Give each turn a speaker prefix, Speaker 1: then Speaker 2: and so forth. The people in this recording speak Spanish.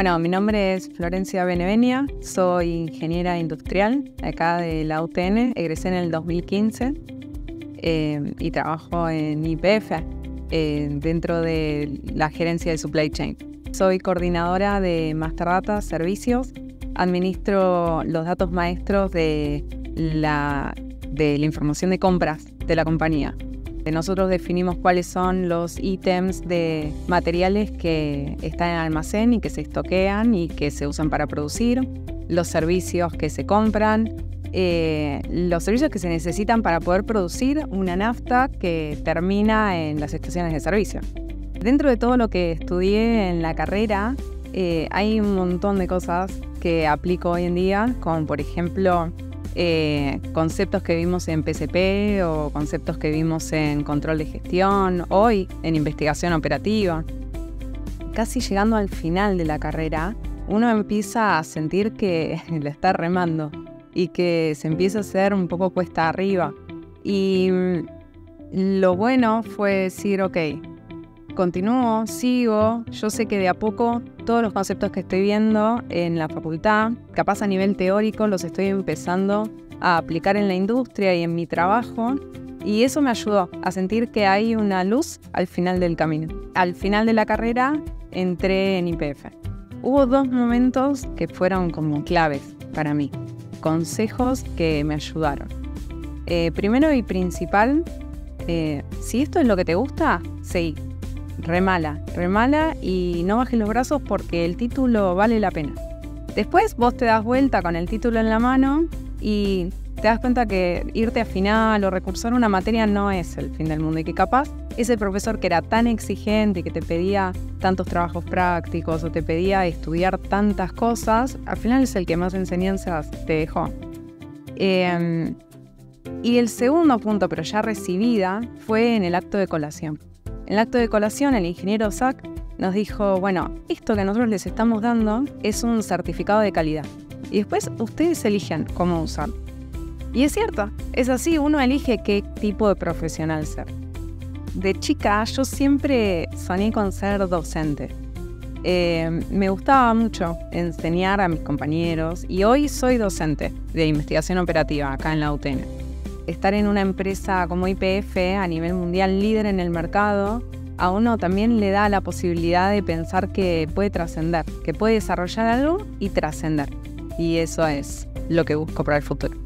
Speaker 1: Bueno, mi nombre es Florencia Benevenia, soy ingeniera industrial acá de la UTN, egresé en el 2015 eh, y trabajo en IPF eh, dentro de la gerencia de supply chain. Soy coordinadora de Master Data Servicios, administro los datos maestros de la, de la información de compras de la compañía. Nosotros definimos cuáles son los ítems de materiales que están en almacén y que se estoquean y que se usan para producir, los servicios que se compran, eh, los servicios que se necesitan para poder producir una nafta que termina en las estaciones de servicio. Dentro de todo lo que estudié en la carrera, eh, hay un montón de cosas que aplico hoy en día, como por ejemplo eh, conceptos que vimos en PCP o conceptos que vimos en control de gestión, hoy en investigación operativa. Casi llegando al final de la carrera, uno empieza a sentir que le está remando y que se empieza a hacer un poco cuesta arriba. Y mm, lo bueno fue decir, ok, continúo, sigo, yo sé que de a poco todos los conceptos que estoy viendo en la facultad, capaz a nivel teórico, los estoy empezando a aplicar en la industria y en mi trabajo. Y eso me ayudó a sentir que hay una luz al final del camino. Al final de la carrera entré en IPF. Hubo dos momentos que fueron como claves para mí, consejos que me ayudaron. Eh, primero y principal, eh, si esto es lo que te gusta, seguí remala, remala y no bajes los brazos porque el título vale la pena. Después vos te das vuelta con el título en la mano y te das cuenta que irte a final o recursar una materia no es el fin del mundo y que capaz ese profesor que era tan exigente y que te pedía tantos trabajos prácticos o te pedía estudiar tantas cosas, al final es el que más enseñanzas te dejó. Em, y el segundo punto, pero ya recibida, fue en el acto de colación. En el acto de colación, el ingeniero Zack nos dijo, bueno, esto que nosotros les estamos dando es un certificado de calidad. Y después ustedes eligen cómo usarlo. Y es cierto, es así, uno elige qué tipo de profesional ser. De chica yo siempre soñé con ser docente. Eh, me gustaba mucho enseñar a mis compañeros y hoy soy docente de investigación operativa acá en la UTN estar en una empresa como IPF a nivel mundial líder en el mercado, a uno también le da la posibilidad de pensar que puede trascender, que puede desarrollar algo y trascender. Y eso es lo que busco para el futuro.